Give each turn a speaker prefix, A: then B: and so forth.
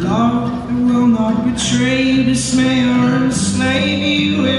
A: Love will not betray, dismay, or enslave you.